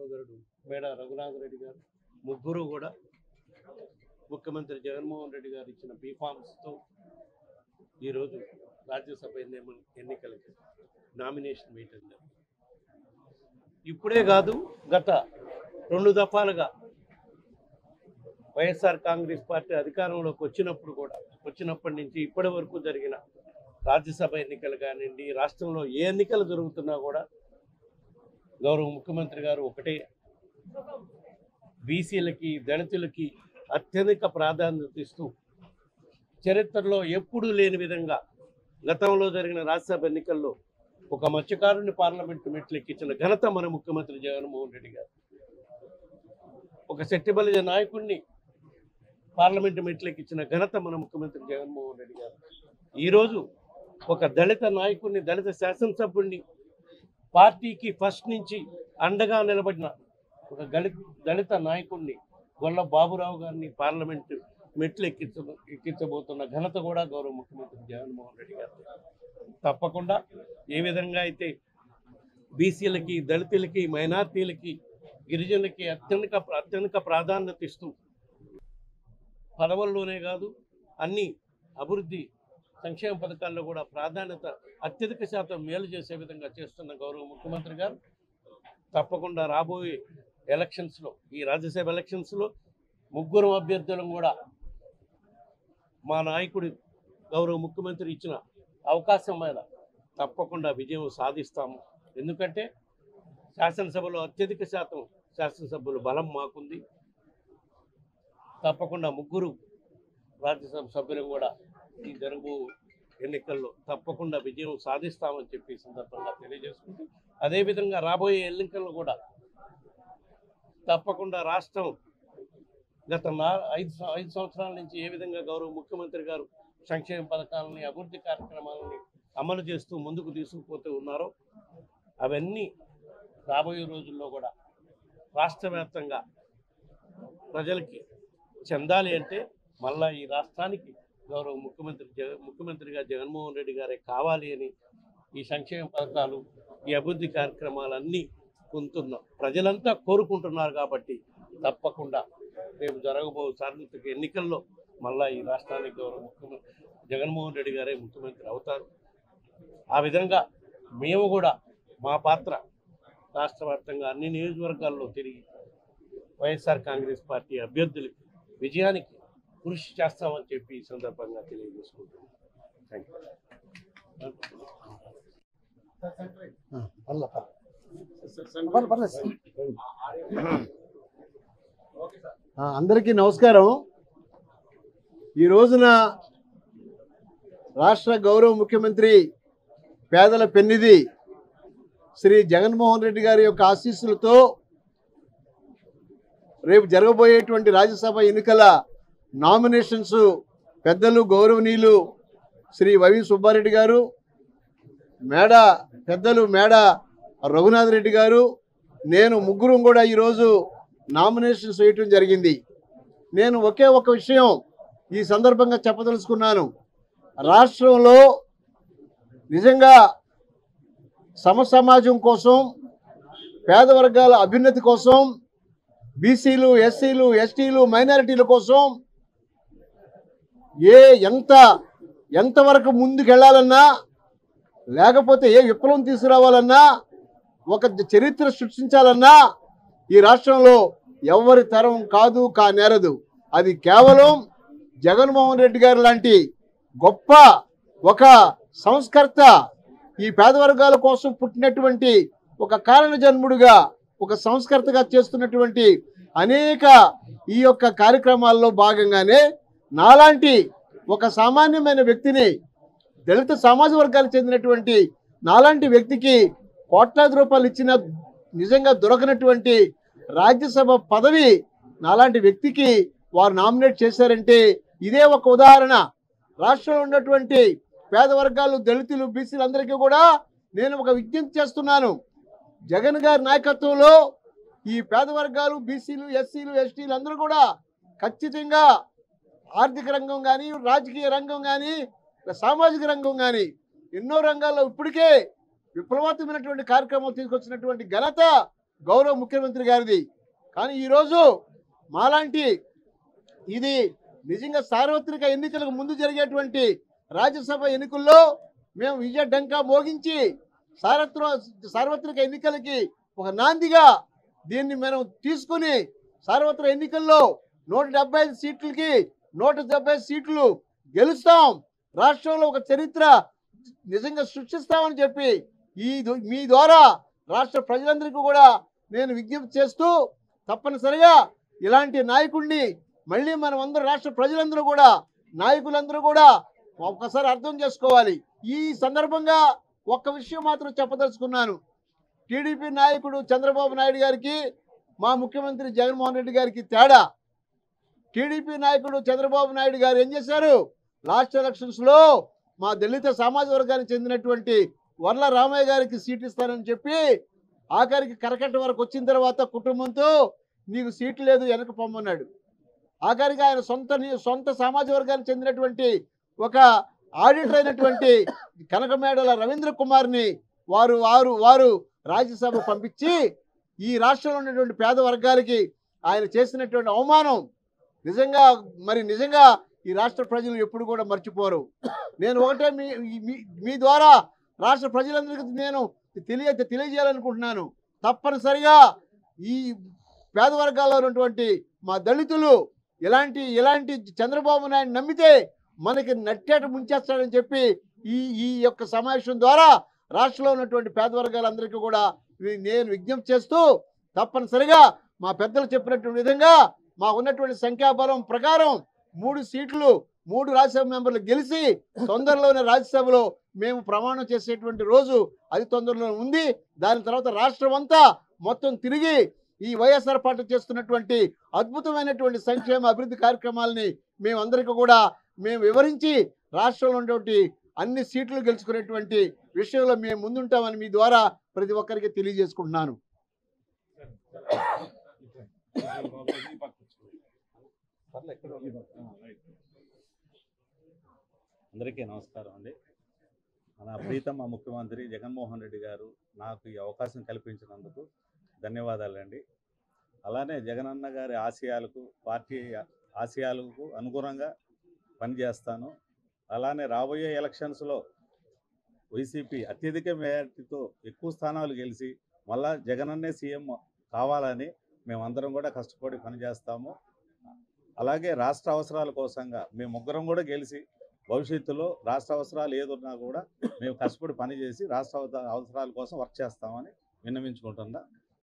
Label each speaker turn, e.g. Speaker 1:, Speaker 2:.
Speaker 1: సోదరుడు మేడ రఘునాథరెడ్డి గారు ముగ్గురు కూడా ముఖ్యమంత్రి జగన్మోహన్ రెడ్డి గారు ఇచ్చిన బీఫామ్స్తో ఈరోజు రాజ్యసభ ఎన్ని- ఎన్నికలకి నామినేషన్ వేయటం జరిగింది. ఇప్పుడే కాదు గత రెండు దఫాలుగా వైఎస్ఆర్ కాంగ్రెస్ పార్టీ అధికారంలోకి వచ్చినప్పుడు కూడా వచ్చినప్పటి నుంచి ఇప్పటి వరకు జరిగిన రాజ్యసభ ఎన్నికలు కానివ్వండి రాష్ట్రంలో ఏ ఎన్నికలు జరుగుతున్నా కూడా గౌరవ ముఖ్యమంత్రి గారు ఒకటే. బీసీలకి దళితులకి అత్యధిక ప్రాధాన్యత ఇస్తూ చరిత్రలో ఎప్పుడూ లేని విధంగా గతంలో జరిగిన రాజ్యసభ ఎన్నికల్లో ఒక మత్స్యకారుని పార్లమెంటు మెట్లెక్కించిన ఘనత మన ముఖ్యమంత్రి జగన్మోహన్ రెడ్డి గారు. ఒక శెట్టిబలిజ నాయకుడిని పార్లమెంటు మెట్లెక్కించిన ఘనత మన ముఖ్యమంత్రి జగన్మోహన్ రెడ్డి గారు. ఈరోజు ఒక దళిత నాయకుడిని దళిత శాసనసభ్యుడిని పార్టీకి ఫస్ట్ నుంచి అండగా నిలబడిన ఒక దళిత దళిత నాయకుడిని గొల్ల బాబురావు గారిని పార్లమెంటు మెట్లు ఎక్కించ ఎక్కించబోతున్న ఘనత కూడా గౌరవ ముఖ్యమంత్రి జగన్మోహన్ రెడ్డి గారు తప్పకుండా ఏ విధంగా అయితే బీసీలకి దళితులకి మైనార్టీలకి గిరిజనులకి అత్యధిక అత్యధిక ప్రాధాన్యత ఇస్తూ పదవుల్లోనే కాదు అన్ని అభివృద్ధి సంక్షేమ పథకాల్లో కూడా ప్రాధాన్యత అత్యధిక శాతం మేలు చేసే విధంగా చేస్తున్న గౌరవ ముఖ్యమంత్రి గారు తప్పకుండా రాబోయే ఎలక్షన్స్లో ఈ రాజ్యసభ ఎలక్షన్స్లో ముగ్గురు అభ్యర్థులను కూడా మా నాయకుడి గౌరవ ముఖ్యమంత్రి ఇచ్చిన అవకాశం మీద తప్పకుండా విజయం సాధిస్తాము. ఎందుకంటే శాసనసభలో అత్యధిక శాతం శాసనసభ్యుల బలం మాకుంది. తప్పకుండా ముగ్గురు రాజ్యసభ సభ్యులు కూడా ఈ జరుగు ఎన్నికల్లో తప్పకుండా విజయం సాధిస్తామని చెప్పి సందర్భంగా తెలియజేసుకుంటూ అదేవిధంగా రాబోయే ఎన్నికల్లో కూడా తప్పకుండా రాష్ట్రం గత నా ఐదు ఐదు సంవత్సరాల నుంచి ఏ విధంగా గౌరవ ముఖ్యమంత్రి గారు సంక్షేమ పథకాలని అభివృద్ధి కార్యక్రమాలని అమలు చేస్తూ ముందుకు తీసుకుపోతూ ఉన్నారో అవన్నీ రాబోయే రోజుల్లో కూడా రాష్ట్ర వ్యాప్తంగా ప్రజలకి చెందాలి అంటే మళ్ళా ఈ రాష్ట్రానికి గౌరవ ముఖ్యమంత్రి జగ ముఖ్యమంత్రిగా జగన్మోహన్ రెడ్డి గారే కావాలి అని ఈ సంక్షేమ పథకాలు ఈ అభివృద్ధి కార్యక్రమాలన్నీ పొందుతున్నాం ప్రజలంతా కోరుకుంటున్నారు కాబట్టి తప్పకుండా రేపు జరగబో సార్వత్రిక ఎన్నికల్లో మళ్ళా ఈ రాష్ట్రానికి గౌరవ ముఖ్యమంత్రి జగన్మోహన్ రెడ్డి గారే ముఖ్యమంత్రి అవుతారు. ఆ విధంగా మేము కూడా మా పాత్ర రాష్ట్ర వ్యాప్తంగా అన్ని నియోజకవర్గాల్లో తిరిగి వైఎస్ఆర్ కాంగ్రెస్ పార్టీ అభ్యర్థులకి విజయానికి కృషి చేస్తామని చెప్పి ఈ సందర్భంగా తెలియజేసుకుంటున్నాం థ్యాంక్ యూ
Speaker 2: అందరికీ నమస్కారం. ఈ రోజున రాష్ట్ర గౌరవ ముఖ్యమంత్రి పేదల పెన్నిధి శ్రీ జగన్మోహన్ రెడ్డి గారి యొక్క ఆశీస్సులతో రేపు జరగబోయేటువంటి రాజ్యసభ ఎన్నికల నామినేషన్స్ పెద్దలు గౌరవనీయులు శ్రీ వైవి సుబ్బారెడ్డి గారు మేడ పెద్దలు మేడ రఘునాథ్ రెడ్డి గారు నేను ముగ్గురు కూడా ఈరోజు నామినేషన్స్ వేయటం జరిగింది. నేను ఒకే ఒక విషయం ఈ సందర్భంగా చెప్పదలుచుకున్నాను. రాష్ట్రంలో నిజంగా సమ సమాజం కోసం పేద వర్గాల అభ్యున్నతి కోసం బీసీలు ఎస్సీలు ఎస్టీలు మైనారిటీల కోసం ఏ ఎంత ఎంతవరకు ముందుకెళ్ళాలన్నా లేకపోతే ఏ విప్లవం తీసుకురావాలన్నా ఒక చరిత్ర సృష్టించాలన్నా ఈ రాష్ట్రంలో ఎవరి తరం కాదు కా నేరదు. అది కేవలం జగన్మోహన్ రెడ్డి గారు లాంటి గొప్ప ఒక సంస్కర్త ఈ పేదవర్గాల కోసం పుట్టినటువంటి ఒక కారణ జన్ముడుగా ఒక సంస్కర్తగా చేస్తున్నటువంటి అనేక ఈ యొక్క కార్యక్రమాల్లో భాగంగానే నాలాంటి ఒక సామాన్యమైన వ్యక్తిని దళిత సమాజ వర్గాలకు చెందినటువంటి నాలాంటి వ్యక్తికి కోట్లాది రూపాయలు ఇచ్చిన నిజంగా దొరకనటువంటి రాజ్యసభ పదవి నాలాంటి వ్యక్తికి వారు నామినేట్ చేశారంటే ఇదే ఒక ఉదాహరణ. రాష్ట్రంలో ఉన్నటువంటి పేద వర్గాలు దళితులు బీసీలు అందరికీ కూడా నేను ఒక విజ్ఞప్తి చేస్తున్నాను. జగన్ గారి నాయకత్వంలో ఈ పేద వర్గాలు బీసీలు ఎస్సీలు ఎస్టీలు అందరూ కూడా ఖచ్చితంగా ఆర్థిక రంగం కానీ రాజకీయ రంగం కానీ సామాజిక రంగం కానీ ఎన్నో రంగాల్లో ఇప్పటికే విప్లవాత్మకమైనటువంటి కార్యక్రమాలు తీసుకొచ్చినటువంటి ఘనత గౌరవ ముఖ్యమంత్రి గారిది. కానీ ఈరోజు మాలాంటి ఇది నిజంగా సార్వత్రిక ఎన్నికలకు ముందు జరిగేటువంటి రాజ్యసభ ఎన్నికల్లో మేము విజయ డంకా మోగించి సార్వత్ర సార్వత్రిక ఎన్నికలకి ఒక నాందిగా దీన్ని మనం తీసుకుని సార్వత్రిక ఎన్నికల్లో నూట డెబ్బై ఐదు సీట్లకి నూట డెబ్బై సీట్లు గెలుస్తాం. రాష్ట్రంలో ఒక చరిత్ర నిజంగా సృష్టిస్తామని చెప్పి ఈ మీ ద్వారా రాష్ట్ర ప్రజలందరికీ కూడా నేను విజ్ఞప్తి చేస్తూ తప్పనిసరిగా ఇలాంటి నాయకుడిని మళ్ళీ మనం అందరూ రాష్ట్ర ప్రజలందరూ కూడా నాయకులందరూ కూడా ఒక్కసారి అర్థం చేసుకోవాలి. ఈ సందర్భంగా ఒక్క విషయం మాత్రం చెప్పదలుచుకున్నాను. టీడీపీ నాయకుడు చంద్రబాబు నాయుడు గారికి మా ముఖ్యమంత్రి జగన్మోహన్ రెడ్డి గారికి తేడా టీడీపీ నాయకుడు చంద్రబాబు నాయుడు గారు ఏం చేశారు? లాస్ట్ ఎలక్షన్స్లో మా దళిత సమాజ వర్గానికి చెందినటువంటి వర్ల రామయ్య గారికి సీట్ ఇస్తానని చెప్పి ఆఖరికి కరకట్ట వరకు వచ్చిన తర్వాత కుటుంబంతో నీకు సీట్ లేదు వెనక పొమ్మన్నాడు. ఆఖరికి ఆయన సొంత సొంత సమాజ వర్గానికి చెందినటువంటి ఒక ఆడిటర్ అయినటువంటి కనకమేడల రవీంద్ర కుమార్ని వారు వారు వారు రాజ్యసభ పంపించి ఈ రాష్ట్రంలో ఉన్నటువంటి పేద వర్గాలకి ఆయన చేసినటువంటి అవమానం నిజంగా మరి నిజంగా ఈ రాష్ట్ర ప్రజలు ఎప్పుడు కూడా మర్చిపోరు. నేను ఒకటే మీ మీ- మీ ద్వారా రాష్ట్ర ప్రజలందరికీ నేను తెలియ తెలియజేయాలనుకుంటున్నాను. తప్పనిసరిగా ఈ పేద వర్గాల్లో ఉన్నటువంటి మా దళితులు ఎలాంటి ఇలాంటి చంద్రబాబు నాయుడు నమ్మితే మనకి నట్టేట ముంచేస్తాడని చెప్పి ఈ ఈ యొక్క సమావేశం ద్వారా రాష్ట్రంలో ఉన్నటువంటి పేద వర్గాలందరికీ కూడా నేను విజ్ఞప్తి చేస్తూ తప్పనిసరిగా మా పెద్దలు చెప్పినటువంటి విధంగా మా ఉన్నటువంటి సంఖ్యాబలం ప్రకారం మూడు సీట్లు మూడు రాజ్యసభ మెంబర్లు గెలిచి తొందరలోనే రాజ్యసభలో మేము ప్రమాణం చేసేటువంటి రోజు అది తొందరలో ఉంది దాని తర్వాత రాష్ట్రం అంతా మొత్తం తిరిగి ఈ వైఎస్ఆర్ పార్టీ చేస్తున్నటువంటి అద్భుతమైనటువంటి సంక్షేమ అభివృద్ధి కార్యక్రమాలని మేమందరికీ కూడా మేము వివరించి రాష్ట్రంలో ఉన్నటువంటి అన్ని సీట్లు గెలుచుకునేటువంటి విషయంలో మేము ముందుంటామని మీ ద్వారా ప్రతి ఒక్కరికి తెలియజేసుకుంటున్నాను
Speaker 3: అందరికీ నమస్కారం అండి. మన ప్రీతమ ముఖ్యమంత్రి జగన్మోహన్ రెడ్డి గారు నాకు ఈ అవకాశం కల్పించినందుకు ధన్యవాదాలండి. అలానే జగనన్న గారి ఆశయాలకు పార్టీ ఆశయాలకు అనుగుణంగా పనిచేస్తాను. అలానే రాబోయే ఎలక్షన్స్లో వైసీపీ అత్యధిక మెజార్టీతో ఎక్కువ స్థానాలు గెలిచి మళ్ళా జగనన్నే సీఎం కావాలని మేమందరం కూడా కష్టపడి పనిచేస్తాము. అలాగే రాష్ట్ర అవసరాల కోసంగా మేము ముగ్గురం కూడా గెలిచి భవిష్యత్తులో రాష్ట్ర అవసరాలు ఏదున్నా కూడా మేము కష్టపడి పనిచేసి రాష్ట్ర అవసరాల కోసం వర్క్ చేస్తామని విన్నవించుకుంటున్నా.